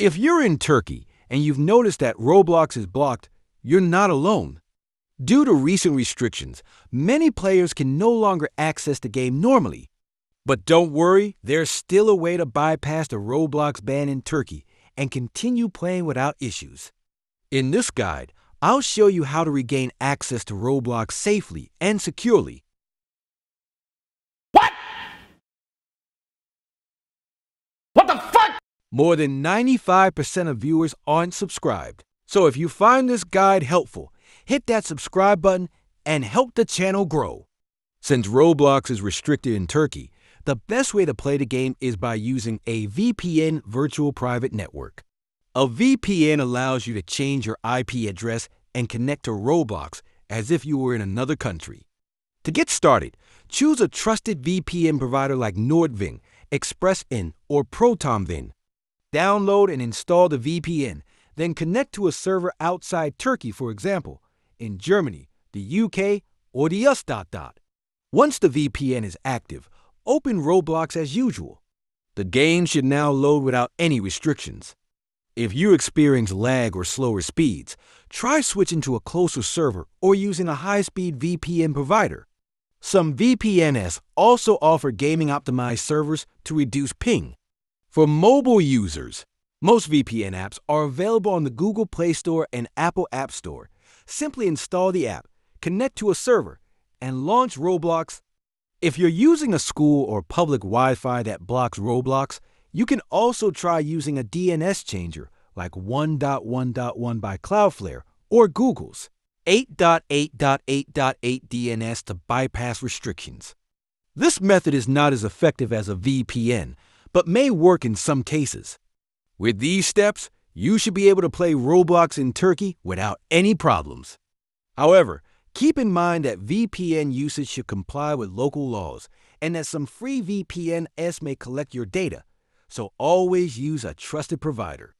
If you're in Turkey and you've noticed that Roblox is blocked, you're not alone. Due to recent restrictions, many players can no longer access the game normally. But don't worry, there's still a way to bypass the Roblox ban in Turkey and continue playing without issues. In this guide, I'll show you how to regain access to Roblox safely and securely. More than 95% of viewers aren't subscribed. So if you find this guide helpful, hit that subscribe button and help the channel grow. Since Roblox is restricted in Turkey, the best way to play the game is by using a VPN virtual private network. A VPN allows you to change your IP address and connect to Roblox as if you were in another country. To get started, choose a trusted VPN provider like NordVPN, ExpressVPN, or ProtonVPN. Download and install the VPN, then connect to a server outside Turkey, for example, in Germany, the UK, or the US. Dot dot. Once the VPN is active, open Roblox as usual. The game should now load without any restrictions. If you experience lag or slower speeds, try switching to a closer server or using a high-speed VPN provider. Some VPNs also offer gaming-optimized servers to reduce ping. For mobile users, most VPN apps are available on the Google Play Store and Apple App Store. Simply install the app, connect to a server, and launch Roblox if you're using a school or public Wi Fi that blocks Roblox, you can also try using a DNS changer like 1.1.1 by Cloudflare or Google's 8.8.8.8 DNS to bypass restrictions. This method is not as effective as a VPN, but may work in some cases. With these steps, you should be able to play Roblox in Turkey without any problems. However, Keep in mind that VPN usage should comply with local laws and that some free VPNs may collect your data, so always use a trusted provider.